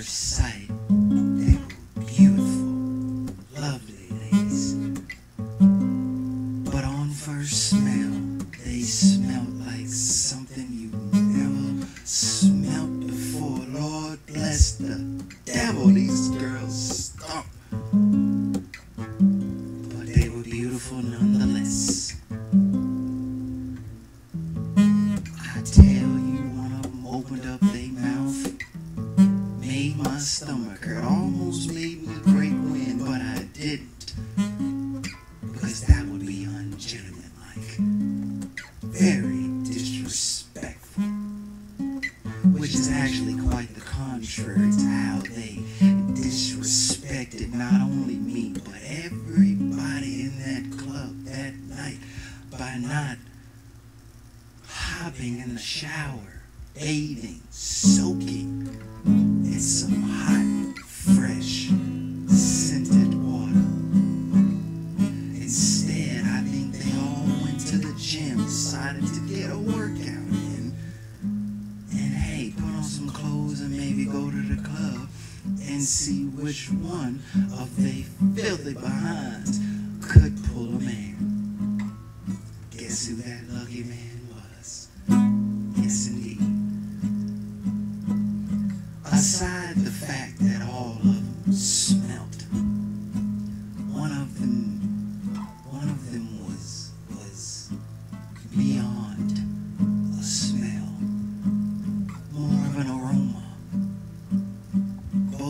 first sight, they were beautiful, lovely ladies. But on first smell, they smelled like something you never smelt before. Lord bless the devil, these girls stunk. But they were beautiful nonetheless. Didn't. Because that would be ungentlemanlike. Very disrespectful. Which is actually quite the contrary to how they disrespected not only me, but everybody in that club that night by not hopping in the shower, bathing, soaking decided to get a workout in, and hey, put on some clothes and maybe go to the club and see which one of they filthy behinds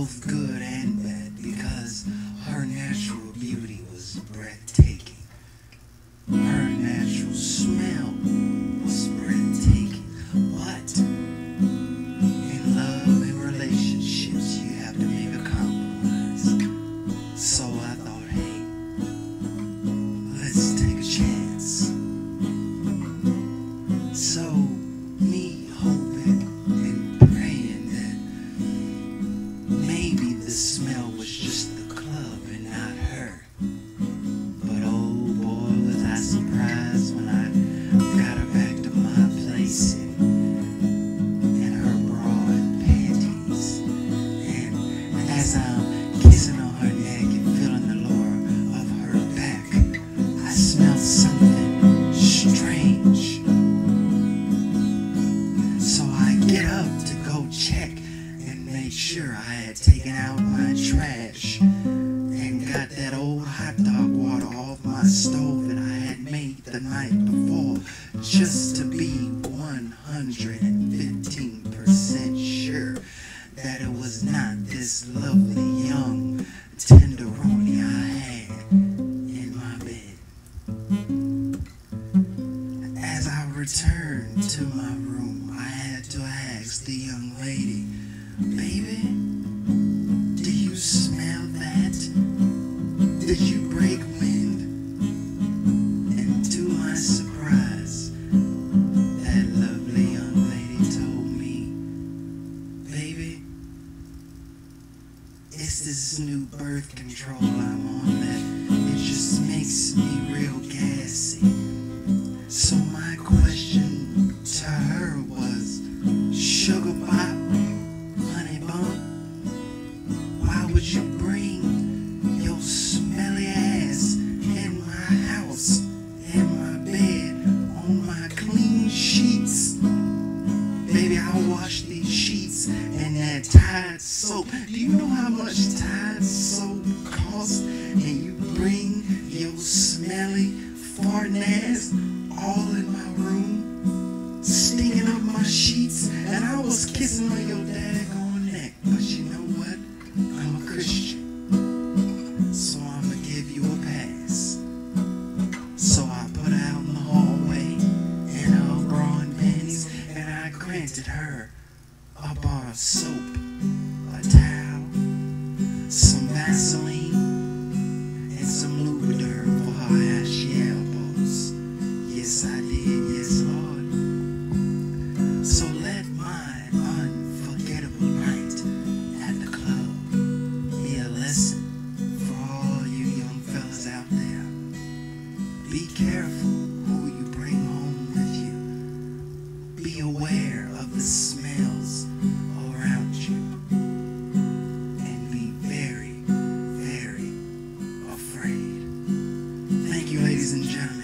both good and bad, because her natural beauty was breathtaking. Her natural smell kissing on her neck and feeling the lure of her back, I smelled something strange. So I get up to go check and make sure I had taken out my trash and got that old hot dog water off my stove that I had made the night before just to be returned to my room, I had to ask the young lady, Baby, do you smell that? Did you break wind? And to my surprise, that lovely young lady told me, Baby, it's this new birth control I'm on that it just makes me real gassy. Sugar Pop, Honey Bump, why would you bring your smelly ass in my house, in my bed, on my clean sheets? Baby, I'll wash these sheets and that Tide soap. Do you know how much Tide soap costs? And you bring your smelly fart ass all in my room, stinging up my sheets, and I was kissing on your daggone and gentlemen.